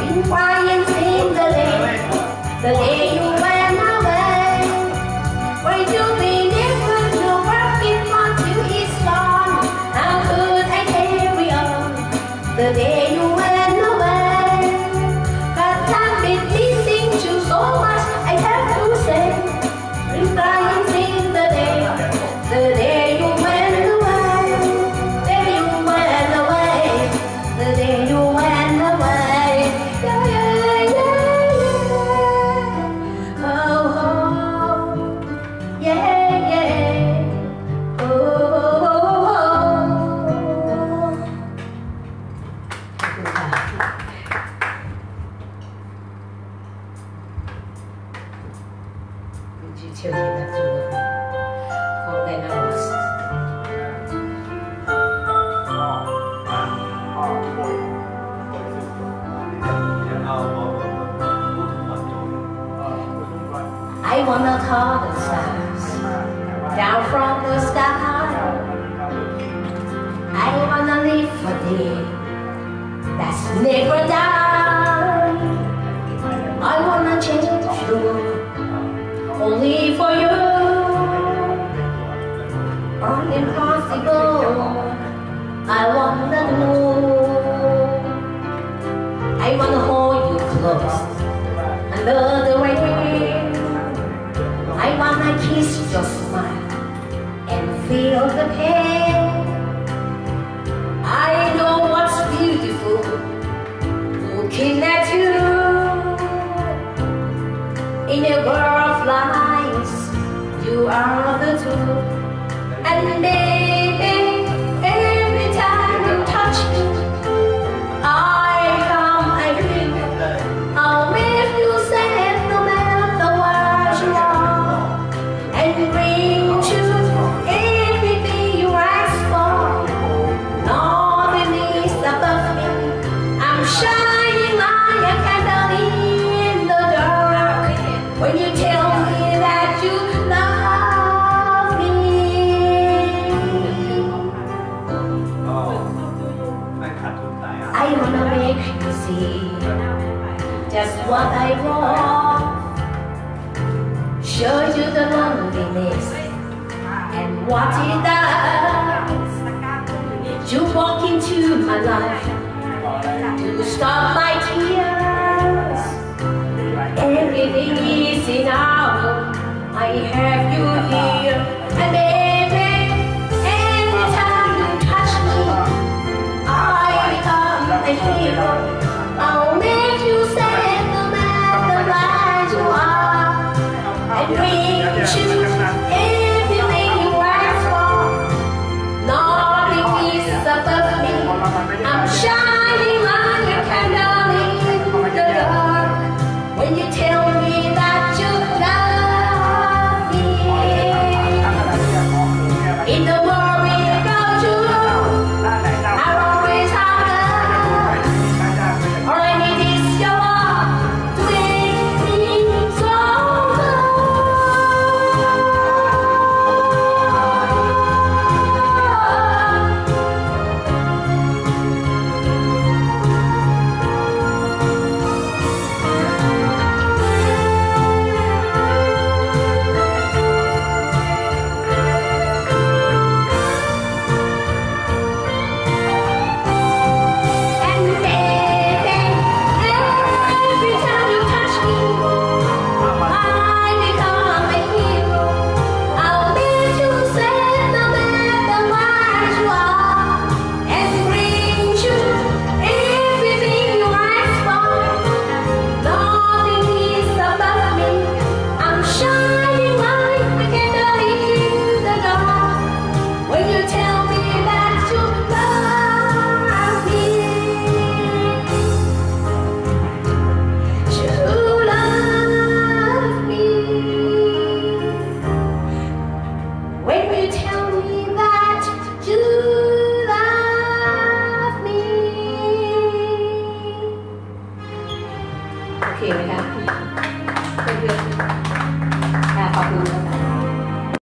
In cry, and sing the lay, the lay I wanna kiss your smile and feel the pain. I know what's beautiful looking at you in a world of lies. You are the truth and me. when you tell me that you love me. Oh. I wanna make you see just what I want. Show you the loneliness and what it does. You walk into my life to stop my tears.